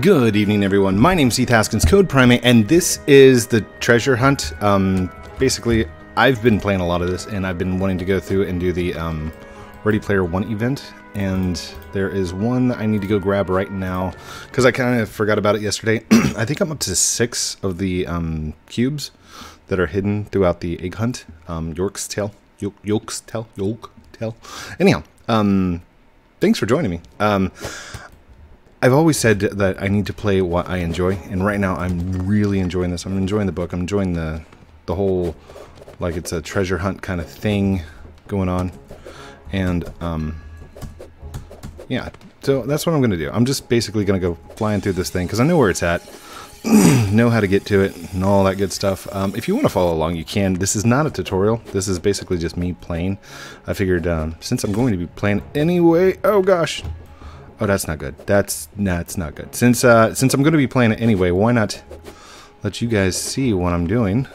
Good evening, everyone. My name's Heath Haskins, CodePrime8, and this is the treasure hunt. Um, basically, I've been playing a lot of this, and I've been wanting to go through and do the um, Ready Player One event. And there is one that I need to go grab right now because I kind of forgot about it yesterday. I think I'm up to six of the um, cubes that are hidden throughout the egg hunt. Um, York's tail, York, York's tail, York tail. Anyhow, um, thanks for joining me. Um, I've always said that I need to play what I enjoy, and right now I'm really enjoying this. I'm enjoying the book. I'm enjoying the the whole like it's a treasure hunt kind of thing going on, and um, yeah. So that's what I'm gonna do. I'm just basically gonna go flying through this thing because I know where it's at, know how to get to it, and all that good stuff. Um, if you want to follow along, you can. This is not a tutorial. This is basically just me playing. I figured um, since I'm going to be playing anyway. Oh gosh, Oh, that's not good. That's that's not good. Since uh, since I'm going to be playing it anyway, why not let you guys see what I'm doing?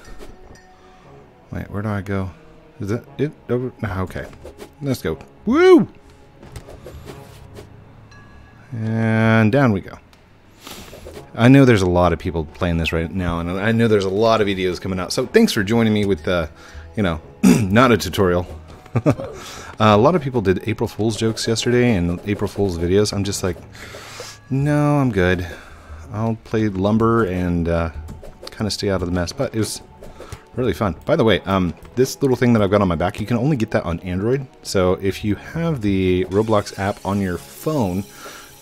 Wait, where do I go? Is that it? Over? Okay, let's go. Woo! And down we go. I know there's a lot of people playing this right now, and I know there's a lot of videos coming out. So thanks for joining me with, uh, you know, not a tutorial. uh, a lot of people did April Fool's jokes yesterday and April Fool's videos. I'm just like, no, I'm good. I'll play lumber and uh, kind of stay out of the mess. But it was really fun. By the way, um, this little thing that I've got on my back, you can only get that on Android. So if you have the Roblox app on your phone,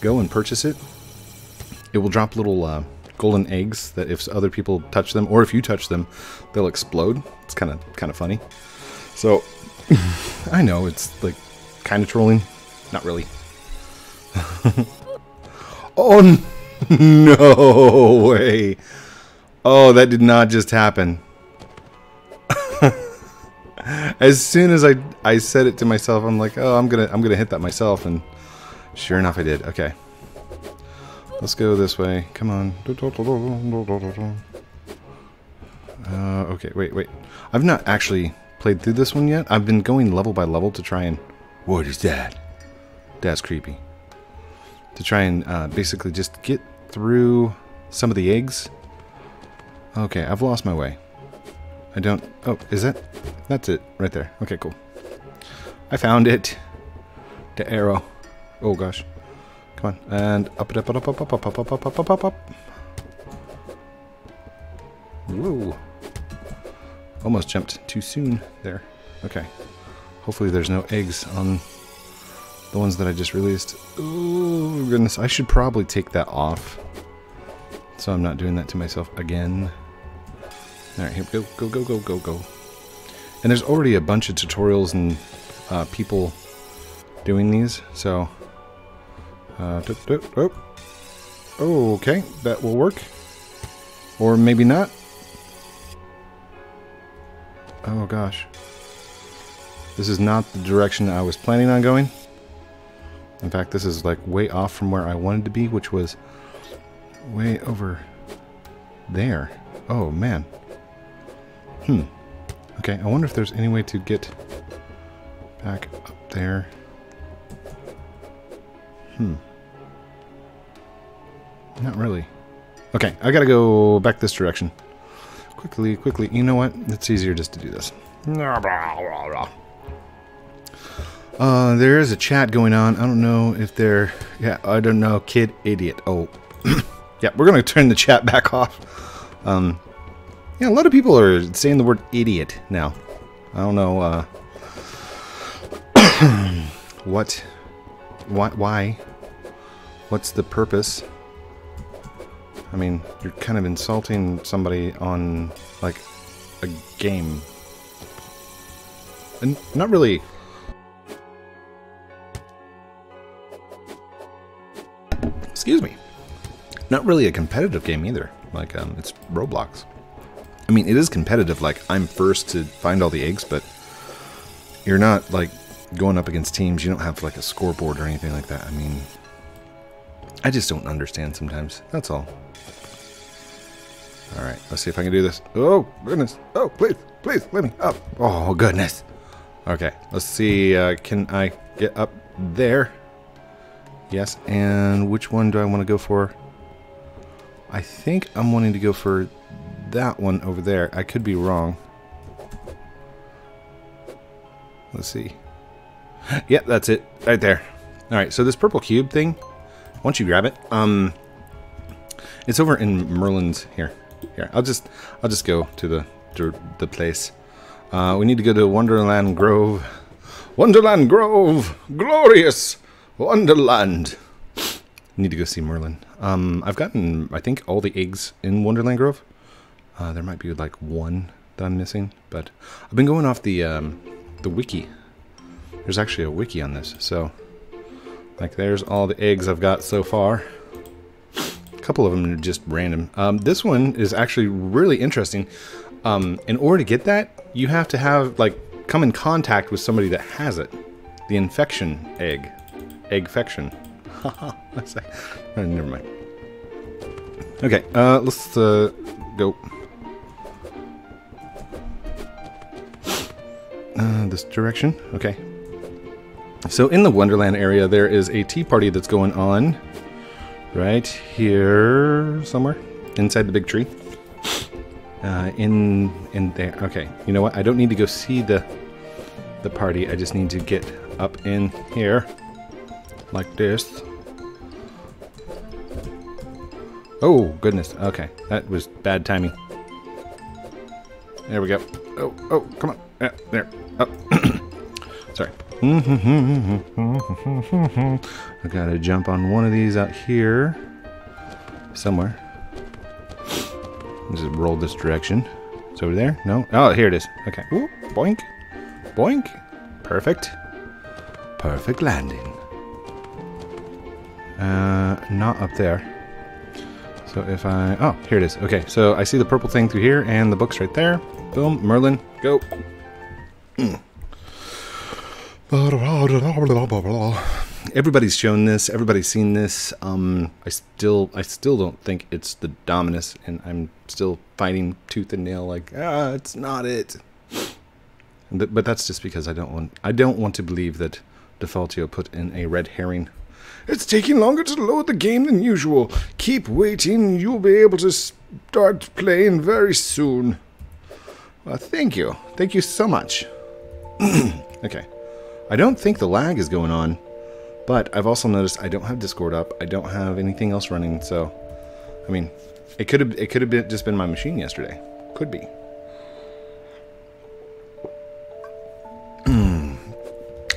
go and purchase it. It will drop little uh, golden eggs that if other people touch them, or if you touch them, they'll explode. It's kind of kind of funny. So I know it's like kind of trolling, not really. oh no way! Oh, that did not just happen. as soon as I I said it to myself, I'm like, oh, I'm gonna I'm gonna hit that myself, and sure enough, I did. Okay, let's go this way. Come on. Uh, okay, wait, wait. I've not actually played through this one yet. I've been going level by level to try and... What is that? That's creepy. To try and uh, basically just get through some of the eggs. Okay, I've lost my way. I don't... Oh, is that... That's it, right there. Okay, cool. I found it. The arrow. Oh, gosh. Come on. And up, up, up, up, up, up, up, up, up, up, up, up, up. Whoa. Almost jumped too soon there. Okay. Hopefully there's no eggs on the ones that I just released. Oh, goodness. I should probably take that off. So I'm not doing that to myself again. Alright, here we go. Go, go, go, go, go. And there's already a bunch of tutorials and uh, people doing these, so... Uh, oh. okay. That will work. Or maybe not. Oh gosh. This is not the direction I was planning on going. In fact, this is like way off from where I wanted to be, which was way over there. Oh man. Hmm. Okay, I wonder if there's any way to get back up there. Hmm. Not really. Okay, I gotta go back this direction. Quickly, quickly. You know what? It's easier just to do this. Uh, there is a chat going on. I don't know if they're... Yeah, I don't know. Kid idiot. Oh. yeah, we're going to turn the chat back off. Um, yeah, a lot of people are saying the word idiot now. I don't know, uh... what... Why? Why? What's the purpose? I mean, you're kind of insulting somebody on, like, a game. And not really... Excuse me. Not really a competitive game either. Like, um, it's Roblox. I mean, it is competitive, like, I'm first to find all the eggs, but you're not, like, going up against teams. You don't have, like, a scoreboard or anything like that. I mean, I just don't understand sometimes. That's all. All right, let's see if I can do this. Oh, goodness. Oh, please, please, let me up. Oh, goodness. Okay, let's see. Uh, can I get up there? Yes, and which one do I want to go for? I think I'm wanting to go for that one over there. I could be wrong. Let's see. Yep, that's it. Right there. Alright, so this purple cube thing, once you grab it, um, it's over in Merlin's here. Here, I'll just, I'll just go to the, to the place. Uh, we need to go to Wonderland Grove. Wonderland Grove! Glorious! Wonderland! Need to go see Merlin. Um, I've gotten, I think, all the eggs in Wonderland Grove. Uh, there might be like one that I'm missing, but I've been going off the um, the wiki. There's actually a wiki on this, so like there's all the eggs I've got so far. Couple of them are just random. Um, this one is actually really interesting. Um, in order to get that, you have to have like come in contact with somebody that has it. The infection egg, eggfection. Haha, never mind. Okay, uh, let's uh, go. Uh, this direction. Okay. So in the Wonderland area, there is a tea party that's going on right here somewhere inside the big tree. Uh, in in there. Okay. You know what? I don't need to go see the the party. I just need to get up in here like this. Oh goodness. Okay, that was bad timing. There we go. Oh, oh, come on. Yeah, there. Oh. I gotta jump on one of these out here. Somewhere. Let's Just roll this direction. It's over there? No? Oh, here it is. Okay. Ooh, boink. Boink. Perfect. Perfect landing. Uh, not up there. So if I... Oh, here it is. Okay, so I see the purple thing through here and the book's right there. Boom. Merlin, go. Everybody's shown this. Everybody's seen this. Um, I still, I still don't think it's the Dominus, and I'm still fighting tooth and nail. Like, ah, it's not it. But that's just because I don't want, I don't want to believe that Defaultio put in a red herring. It's taking longer to load the game than usual. Keep waiting. You'll be able to start playing very soon. Well, thank you. Thank you so much. okay. I don't think the lag is going on, but I've also noticed I don't have Discord up. I don't have anything else running, so I mean, it could have it could have been just been my machine yesterday. Could be.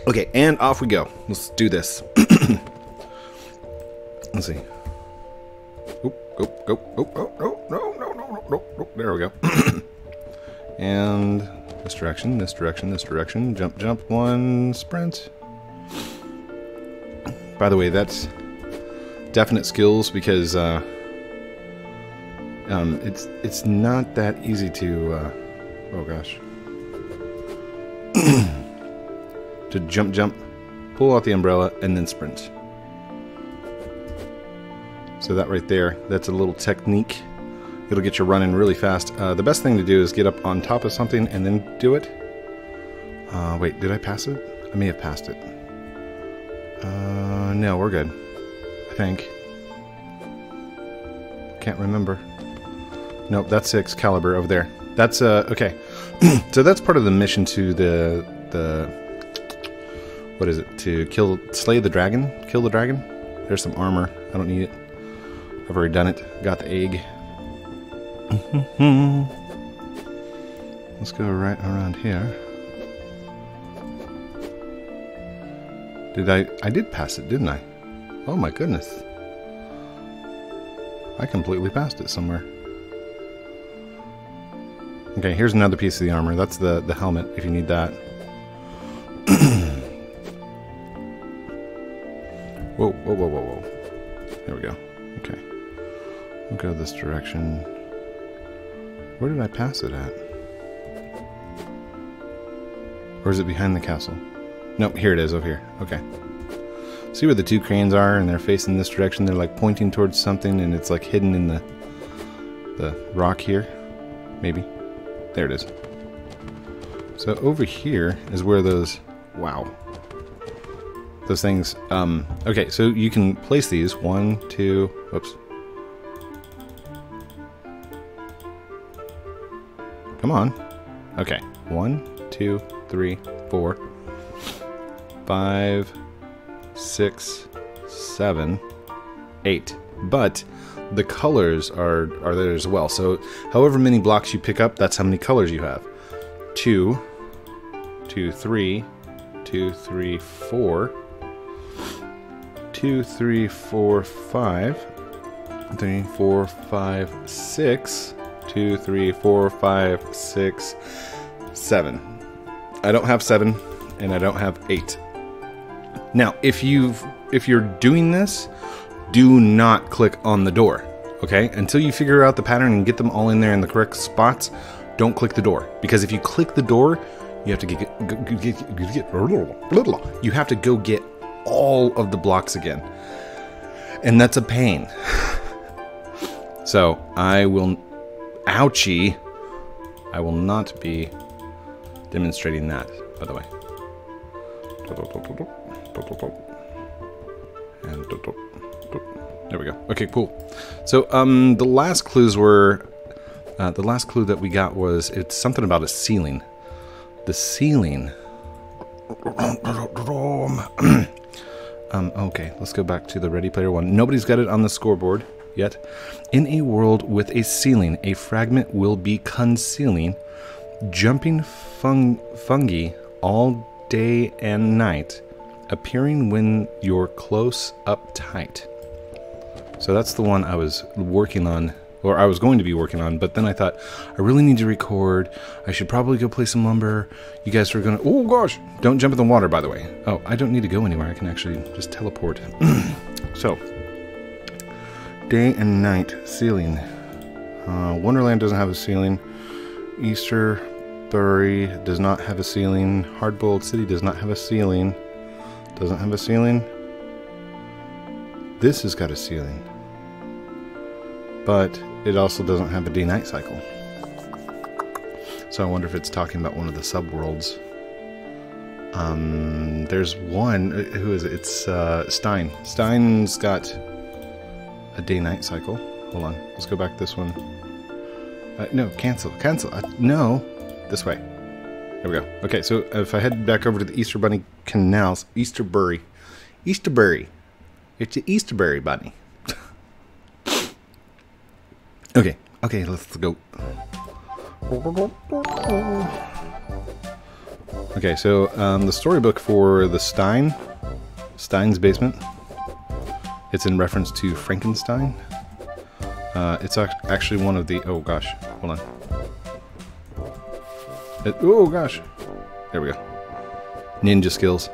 okay, and off we go. Let's do this. Let's see. Oop, go, go, oh, oh, no, no, no, no, no, no. There we go. and this direction, this direction, this direction. Jump, jump, one, sprint. By the way, that's definite skills because uh, um, it's it's not that easy to. Uh, oh gosh. to jump, jump, pull out the umbrella, and then sprint. So that right there, that's a little technique it'll get you running really fast. Uh, the best thing to do is get up on top of something and then do it. Uh, wait, did I pass it? I may have passed it. Uh, no, we're good. I think. Can't remember. Nope, that's Excalibur over there. That's, uh, okay. so that's part of the mission to the, the, what is it? To kill, slay the dragon? Kill the dragon? There's some armor. I don't need it. I've already done it. Got the egg. Mm-hmm. Let's go right around here. Did I... I did pass it, didn't I? Oh my goodness. I completely passed it somewhere. Okay, here's another piece of the armor. That's the, the helmet, if you need that. whoa, whoa, whoa, whoa, whoa. There we go. Okay. We'll go this direction. Where did I pass it at? Or is it behind the castle? Nope, here it is, over here. Okay. See where the two cranes are and they're facing this direction? They're like pointing towards something and it's like hidden in the the rock here. Maybe. There it is. So over here is where those wow. Those things um okay, so you can place these one, two, whoops. Come on. Okay. One, two, three, four, five, six, seven, eight. But the colors are, are there as well. So however many blocks you pick up, that's how many colors you have. Two, two, three, two, three, four, two, three, four, five, three, four, five, six, two, three, four, five, six, seven. I don't have seven, and I don't have eight. Now, if you've if you're doing this, do not click on the door. Okay? Until you figure out the pattern and get them all in there in the correct spots, don't click the door. Because if you click the door, you have to get, get, get, get, you have to go get all of the blocks again. And that's a pain. so I will ouchie. I will not be demonstrating that, by the way. And there we go. Okay, cool. So um, the last clues were uh, the last clue that we got was it's something about a ceiling. The ceiling. um, okay, let's go back to the Ready Player One. Nobody's got it on the scoreboard yet. In a world with a ceiling, a fragment will be concealing jumping fung- fungi all day and night, appearing when you're close up tight. So that's the one I was working on, or I was going to be working on, but then I thought, I really need to record. I should probably go play some lumber. You guys are gonna, oh gosh, don't jump in the water, by the way. Oh, I don't need to go anywhere. I can actually just teleport. so, day and night ceiling. Uh, Wonderland doesn't have a ceiling. Easter Bury does not have a ceiling. Hardboiled City does not have a ceiling. Doesn't have a ceiling. This has got a ceiling. But it also doesn't have a day-night cycle. So I wonder if it's talking about one of the subworlds. Um, there's one. Uh, who is it? It's uh, Stein. Stein's got a day-night cycle. Hold on. Let's go back this one. Uh, no, cancel. Cancel. Uh, no. This way. There we go. Okay, so if I head back over to the Easter Bunny canals, Easterbury. Easterbury. It's the Easterbury Bunny. okay, okay, let's go. Okay, so um, the storybook for the Stein, Stein's Basement, it's in reference to Frankenstein. Uh, it's actually one of the. Oh gosh, hold on. It, oh gosh, there we go. Ninja skills.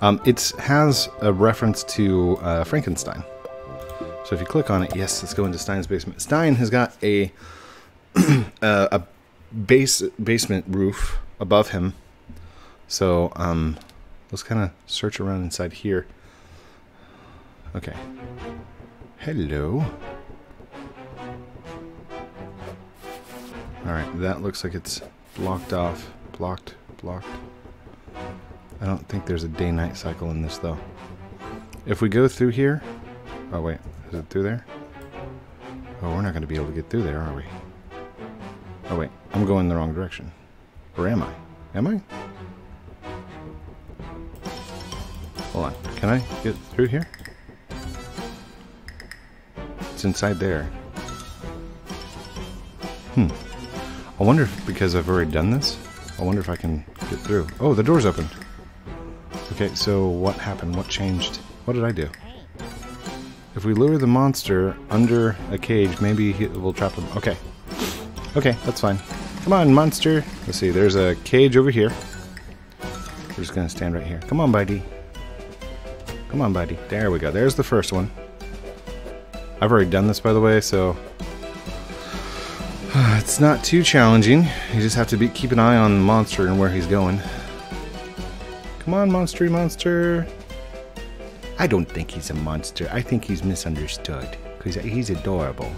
Um, it has a reference to uh, Frankenstein. So if you click on it, yes, let's go into Stein's basement. Stein has got a uh, a base basement roof above him. So um, let's kind of search around inside here. Okay. Hello. Alright, that looks like it's blocked off. Blocked, blocked. I don't think there's a day-night cycle in this, though. If we go through here... Oh, wait. Is it through there? Oh, we're not going to be able to get through there, are we? Oh, wait. I'm going the wrong direction. Or am I? Am I? Hold on. Can I get through here? It's inside there. Hmm. I wonder if, because I've already done this, I wonder if I can get through. Oh, the door's opened. Okay, so what happened? What changed? What did I do? If we lure the monster under a cage, maybe he will trap him. Okay. Okay, that's fine. Come on, monster. Let's see, there's a cage over here. We're just gonna stand right here. Come on, buddy. Come on, buddy. There we go. There's the first one. I've already done this, by the way, so it's not too challenging. You just have to be, keep an eye on the monster and where he's going. Come on, monstery monster. I don't think he's a monster. I think he's misunderstood. Because he's adorable.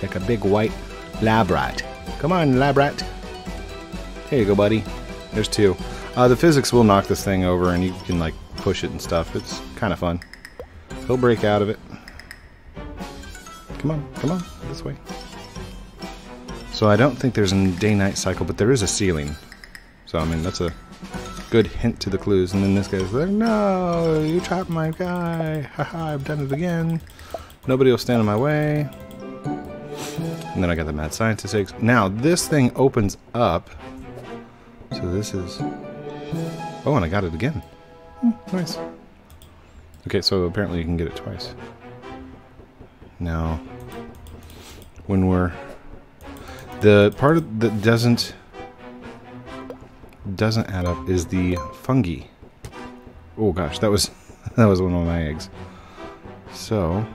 Like a big white lab rat. Come on, lab rat. Here you go, buddy. There's two. Uh, the physics will knock this thing over and you can like push it and stuff. It's kind of fun. He'll break out of it. Come on, come on, this way. So I don't think there's a day-night cycle, but there is a ceiling. So, I mean, that's a good hint to the clues. And then this guy's like, no, you trapped my guy. Haha, I've done it again. Nobody will stand in my way. And then I got the mad scientist eggs. Now, this thing opens up. So this is... Oh, and I got it again. Hmm, nice. Okay, so apparently you can get it twice. Now, when we're... The part that doesn't doesn't add up is the fungi. Oh gosh, that was that was one of my eggs. So,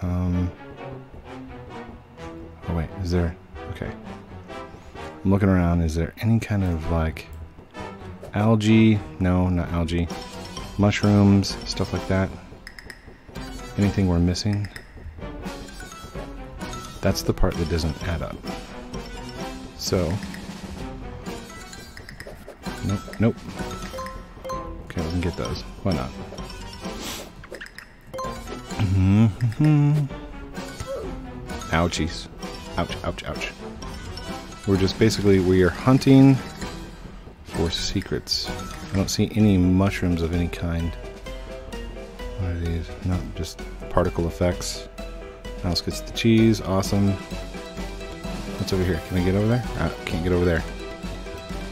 um, oh wait, is there? Okay, I'm looking around. Is there any kind of like algae? No, not algae. Mushrooms, stuff like that. Anything we're missing? That's the part that doesn't add up. So, Nope, nope. Okay, we can get those. Why not? Mm -hmm. Ouchies. Ouch, ouch, ouch. We're just basically, we are hunting for secrets. I don't see any mushrooms of any kind. These? No, just particle effects. Mouse gets the cheese. Awesome. What's over here? Can I get over there? Ah, can't get over there.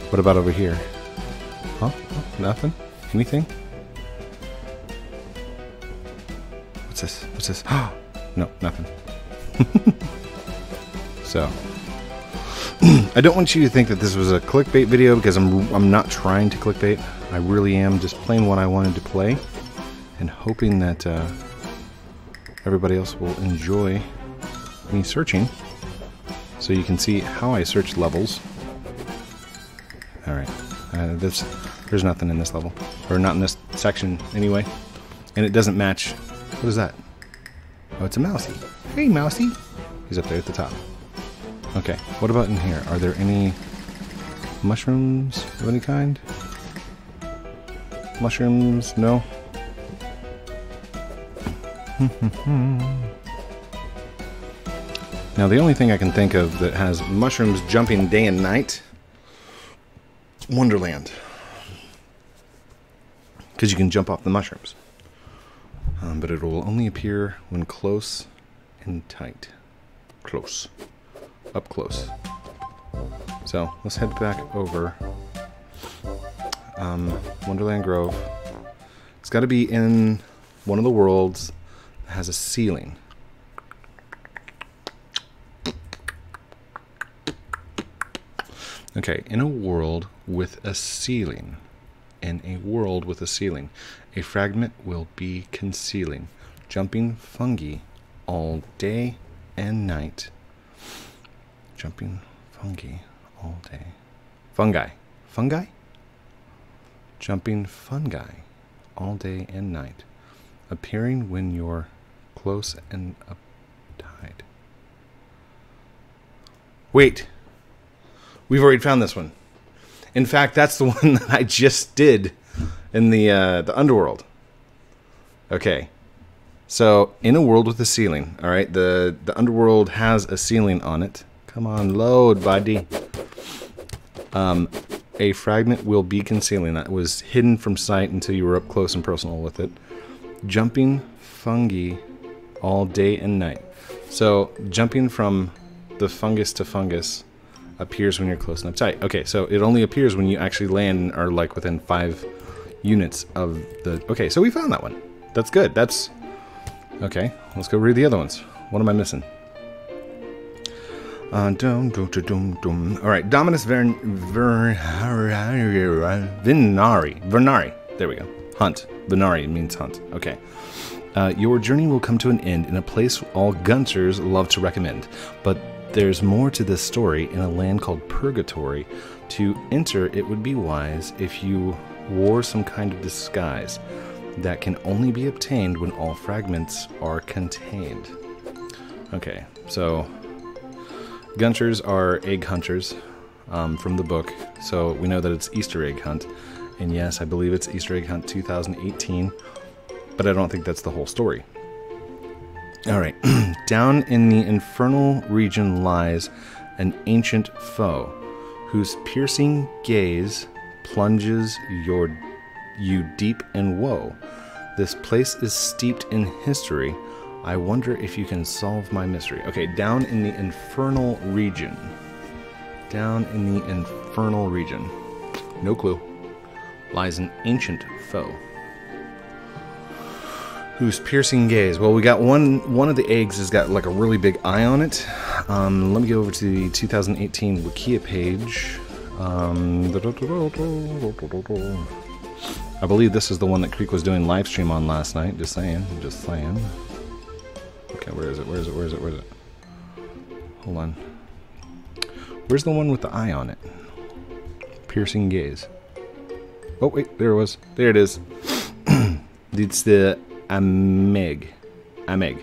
What about over here? Huh? Nothing? Anything? What's this? What's this? no, nothing. so, I don't want you to think that this was a clickbait video because I'm I'm not trying to clickbait. I really am just playing what I wanted to play and hoping that uh, everybody else will enjoy me searching so you can see how I search levels. Alright, uh, this there's nothing in this level. Or not in this section, anyway. And it doesn't match. What is that? Oh, it's a mousy. Hey, mousy. He's up there at the top. Okay, what about in here? Are there any mushrooms of any kind? Mushrooms? No? now, the only thing I can think of that has mushrooms jumping day and night Wonderland because you can jump off the mushrooms. Um, but it will only appear when close and tight. Close. Up close. So let's head back over. Um, Wonderland Grove. It's got to be in one of the worlds has a ceiling. Okay, in a world with a ceiling in a world with a ceiling. A fragment will be concealing, jumping fungi all day and night. Jumping fungi all day. Fungi. Fungi? Jumping fungi all day and night, appearing when you're close and uptight. Wait! We've already found this one. In fact, that's the one that I just did in the uh, the underworld. Okay, so in a world with a ceiling, all right, the the underworld has a ceiling on it. Come on, load, buddy. Um, a fragment will be concealing that was hidden from sight until you were up close and personal with it. Jumping fungi all day and night. So jumping from the fungus to fungus appears when you're close enough tight. Okay, so it only appears when you actually land and are like within five units of the... Okay, so we found that one. That's good. That's... Okay, let's go read the other ones. What am I missing? Uh, dum, dum, dum, dum. All right, Dominus Vern, Vern. Vernari. There we go. Hunt. Vinari means hunt. Okay. Uh, your journey will come to an end in a place all Gunters love to recommend, but there's more to this story in a land called Purgatory. To enter, it would be wise if you wore some kind of disguise that can only be obtained when all fragments are contained. Okay, so Gunchers are egg hunters um, from the book, so we know that it's Easter egg hunt. And yes, I believe it's Easter egg hunt 2018, but I don't think that's the whole story. All right. Down in the infernal region lies an ancient foe whose piercing gaze plunges your you deep in woe. This place is steeped in history. I wonder if you can solve my mystery. Okay, down in the infernal region. Down in the infernal region. No clue. Lies an ancient foe whose piercing gaze. Well, we got one. One of the eggs has got like a really big eye on it. Um, let me go over to the 2018 Wikia page. Um, I believe this is the one that Creek was doing live stream on last night. Just saying. Just saying. Okay, where is it? Where is it? Where is it? Where is it? Hold on. Where's the one with the eye on it? Piercing gaze. Oh wait, there it was. There it is. it's the Ameg. Ameg.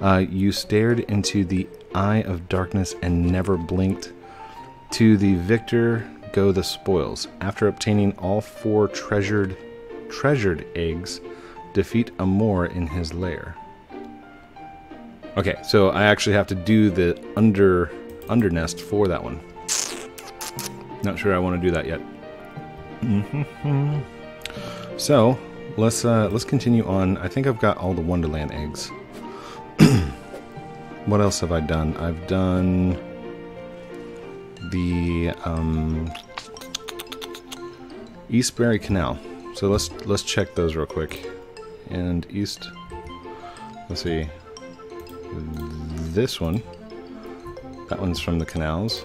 Uh, you stared into the eye of darkness and never blinked. To the victor go the spoils. After obtaining all four treasured treasured eggs, defeat Amor in his lair. Okay, so I actually have to do the under under nest for that one. Not sure I want to do that yet. So let's uh, let's continue on. I think I've got all the Wonderland eggs. what else have I done? I've done the um, Eastbury Canal. So let's let's check those real quick. And east, let's see, this one. That one's from the canals.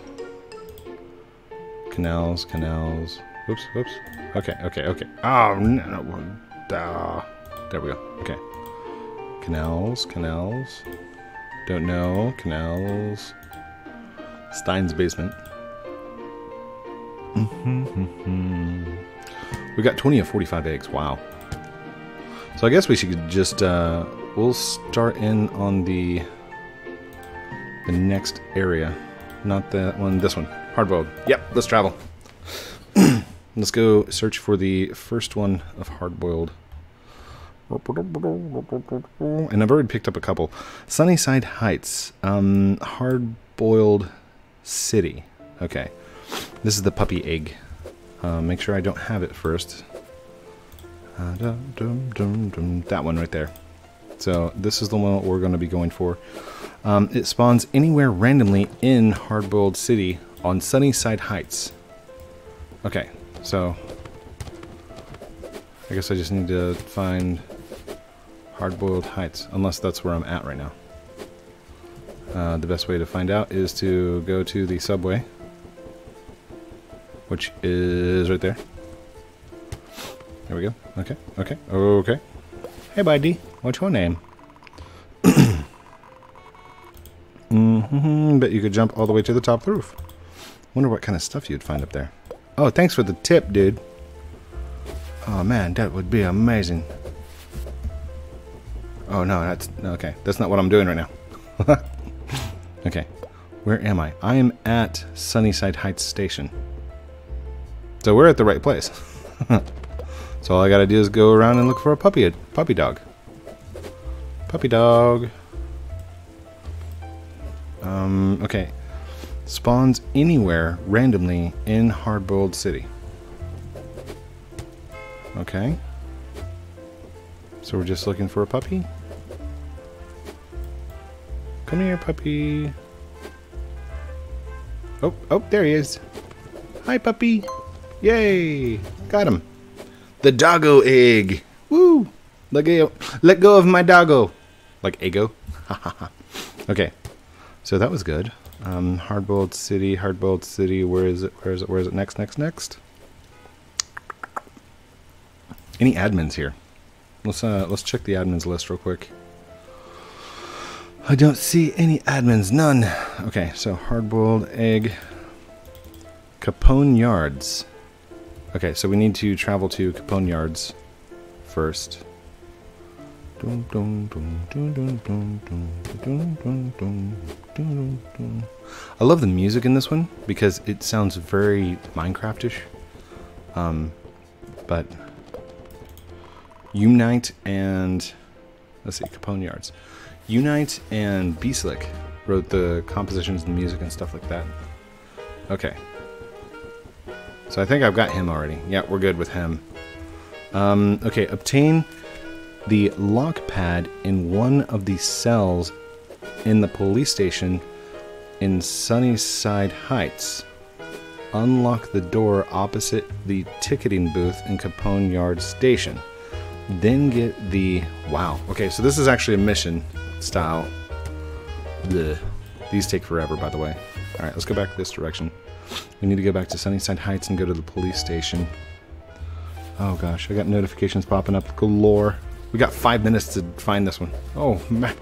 Canals, canals. Whoops, whoops. Okay, okay, okay. Oh no, no. Uh, there we go. Okay. Canals, canals. Don't know. Canals. Stein's basement. we got 20 of 45 eggs. Wow. So I guess we should just, uh, we'll start in on the, the next area. Not that one, this one. Hardboiled. Yep, let's travel. Let's go search for the first one of hard-boiled. And I've already picked up a couple. Sunnyside Heights. Um, hard-boiled city. Okay. This is the puppy egg. Uh, make sure I don't have it first. Uh, dum, dum, dum, that one right there. So this is the one we're going to be going for. Um, it spawns anywhere randomly in Hardboiled City on Sunnyside Heights. Okay, so I guess I just need to find hard-boiled Heights, unless that's where I'm at right now. Uh, the best way to find out is to go to the subway, which is right there. There we go. Okay, okay, okay. Hey, buddy, what's your name? mm-hmm, bet you could jump all the way to the top of the roof. Wonder what kind of stuff you'd find up there. Oh, thanks for the tip, dude. Oh man, that would be amazing. Oh no, that's okay. That's not what I'm doing right now. okay, where am I? I am at Sunnyside Heights Station. So we're at the right place. so all I gotta do is go around and look for a puppy, a puppy dog. Puppy dog. Um, okay. Spawns anywhere randomly in Hardboiled City. Okay. So we're just looking for a puppy? Come here, puppy. Oh, oh, there he is. Hi, puppy. Yay! Got him. The doggo egg. Woo! Let go, let go of my doggo. Like ego. okay. So that was good. Um, hardboiled city, hardboiled city. Where is it? Where is it? Where is it? Next, next, next. Any admins here? Let's uh, let's check the admins list real quick. I don't see any admins, none. Okay, so hard-boiled egg. Capone Yards. Okay, so we need to travel to Capone Yards first. I love the music in this one because it sounds very Minecraftish. Um, but Unite and let's see, Capone Yards. Unite and Beaslick wrote the compositions and music and stuff like that. Okay. So I think I've got him already. Yeah, we're good with him. Um, okay, obtain the lock pad in one of the cells in the police station in Sunnyside Heights. Unlock the door opposite the ticketing booth in Capone Yard Station. Then get the. Wow. Okay, so this is actually a mission style. Blech. These take forever, by the way. Alright, let's go back this direction. We need to go back to Sunnyside Heights and go to the police station. Oh gosh, I got notifications popping up galore. We got five minutes to find this one. Oh, man.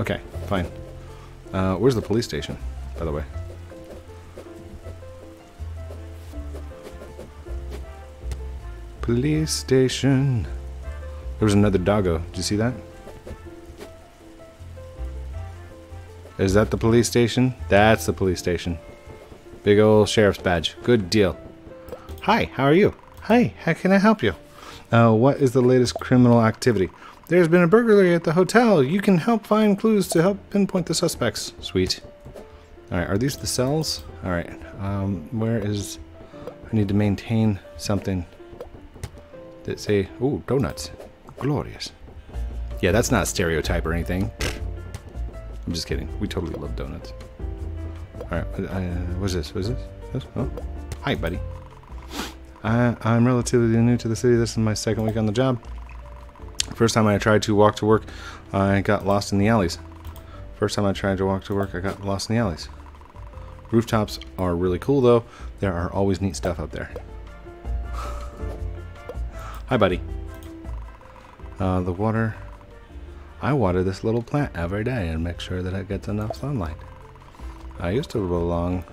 Okay, fine. Uh, where's the police station, by the way? Police station. There was another doggo. Did you see that? Is that the police station? That's the police station. Big old sheriff's badge. Good deal. Hi, how are you? Hi, how can I help you? Uh, what is the latest criminal activity? There's been a burglary at the hotel. You can help find clues to help pinpoint the suspects. Sweet. Alright, are these the cells? Alright, um, where is... I need to maintain something that say... Ooh, donuts. Glorious. Yeah, that's not a stereotype or anything. I'm just kidding. We totally love donuts. Alright, uh, what's this? What's this? this? Oh. Hi, buddy. I, I'm relatively new to the city. This is my second week on the job. First time I tried to walk to work, I got lost in the alleys. First time I tried to walk to work, I got lost in the alleys. Rooftops are really cool though. There are always neat stuff up there. Hi, buddy. Uh, the water. I water this little plant every day and make sure that it gets enough sunlight. I used to belong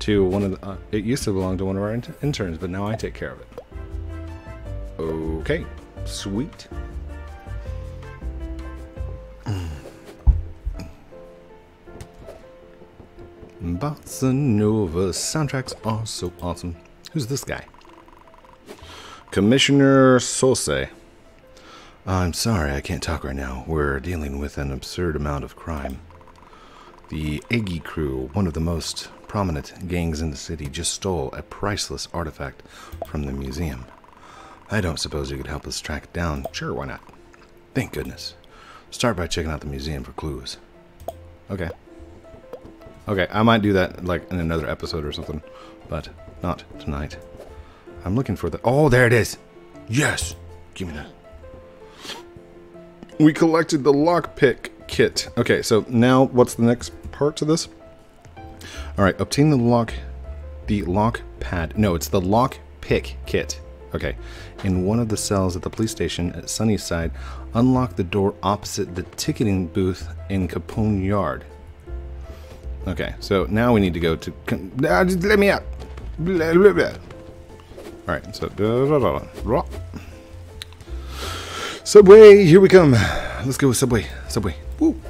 to one of the. Uh, it used to belong to one of our interns, but now I take care of it. Okay, sweet. Bossa Nova soundtracks are so awesome. Who's this guy? Commissioner Sose. I'm sorry, I can't talk right now. We're dealing with an absurd amount of crime. The Eggy crew, one of the most prominent gangs in the city, just stole a priceless artifact from the museum. I don't suppose you could help us track it down. Sure, why not? Thank goodness. Start by checking out the museum for clues. Okay. Okay, I might do that like in another episode or something, but not tonight. I'm looking for the. Oh, there it is. Yes, give me that. We collected the lockpick kit. Okay, so now what's the next part to this? All right, obtain the lock, the lock pad. No, it's the lock pick kit. Okay, in one of the cells at the police station at Sunnyside, unlock the door opposite the ticketing booth in Capone Yard. Okay, so now we need to go to. Ah, just let me out. Blah, blah, blah. All right, so. Subway, here we come. Let's go with Subway. Subway. Woo.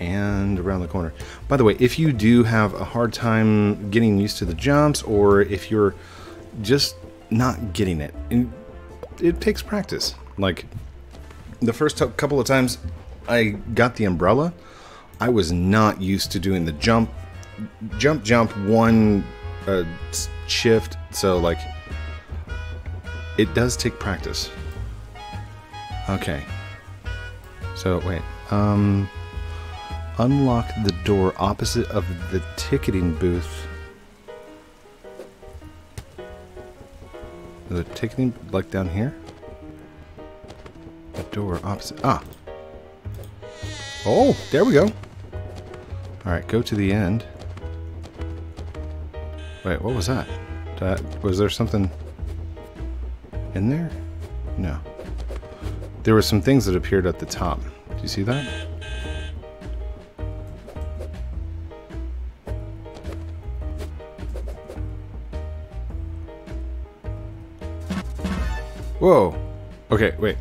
And around the corner. By the way, if you do have a hard time getting used to the jumps, or if you're just not getting it, it takes practice. Like the first couple of times I got the umbrella, I was not used to doing the jump, jump, jump, one uh, shift. So like, it does take practice. Okay. So wait, um, unlock the door opposite of the ticketing booth. The ticketing, like down here? The door opposite. Ah. Oh, there we go. Alright, go to the end. Wait, what was that? that? Was there something in there? No. There were some things that appeared at the top. Do you see that? Whoa. Okay, wait.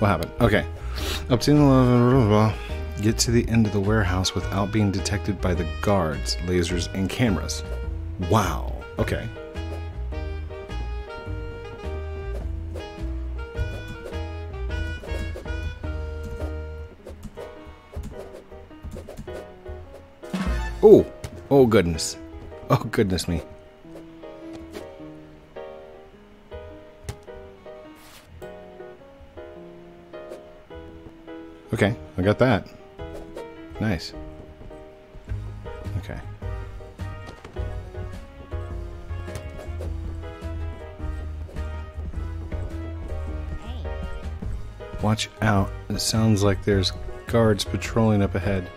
What happened? Okay. Obtain the love Get to the end of the warehouse without being detected by the guards, lasers, and cameras. Wow. Okay. Oh, oh goodness. Oh goodness me. Okay, I got that. Nice. Okay. Watch out. It sounds like there's guards patrolling up ahead.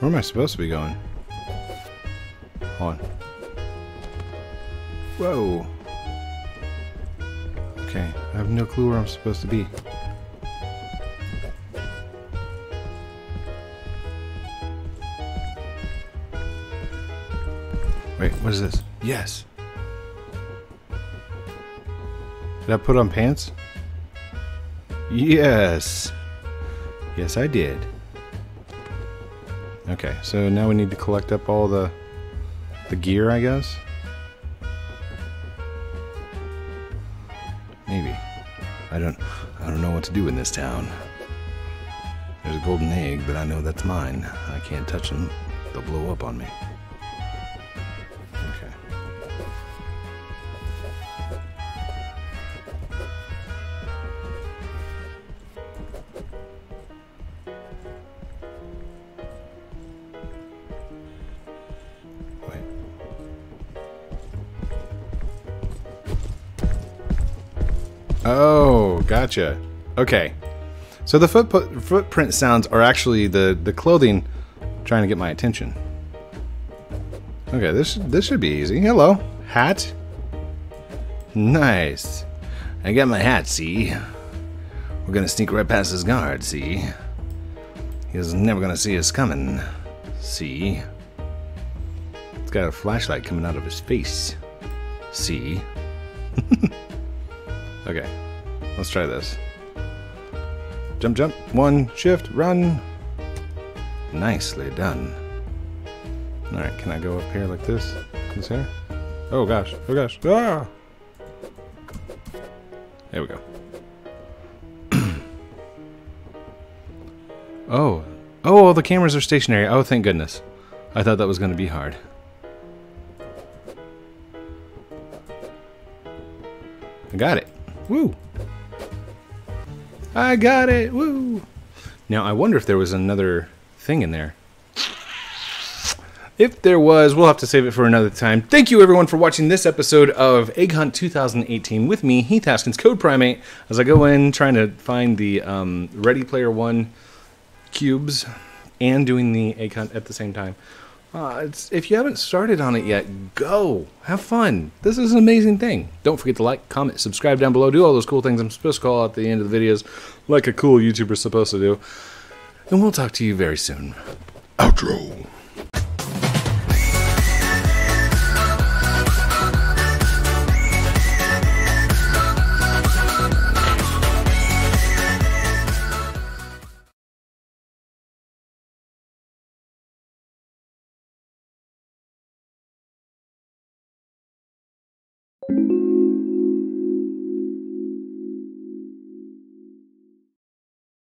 Where am I supposed to be going? Hold on. Whoa. Okay, I have no clue where I'm supposed to be. Wait, what is this? Yes. Did I put on pants? Yes. Yes, I did. Okay, so now we need to collect up all the the gear, I guess. Maybe. I don't I don't know what to do in this town. There's a golden egg, but I know that's mine. I can't touch them. They'll blow up on me. Oh, gotcha. Okay. So the footprint, footprint sounds are actually the, the clothing trying to get my attention. Okay, this this should be easy. Hello, hat. Nice. I got my hat. See, we're gonna sneak right past his guard. See, he's never gonna see us coming. See, it's got a flashlight coming out of his face. See. okay, let's try this. Jump, jump. One, shift, run. Nicely done. Alright, can I go up here like this? This here? Oh gosh, oh gosh. Ah! There we go. oh. Oh, the cameras are stationary. Oh, thank goodness. I thought that was going to be hard. I got it. Woo! I got it. Woo! Now, I wonder if there was another thing in there. If there was, we'll have to save it for another time. Thank you, everyone, for watching this episode of Egg Hunt 2018 with me, Heath Haskins, CodePrime8, as I go in trying to find the um, Ready Player One cubes and doing the Egg Hunt at the same time. Uh, if you haven't started on it yet, go. Have fun. This is an amazing thing. Don't forget to like, comment, subscribe down below. Do all those cool things I'm supposed to call out at the end of the videos, like a cool YouTuber's supposed to do. And we'll talk to you very soon. Outro.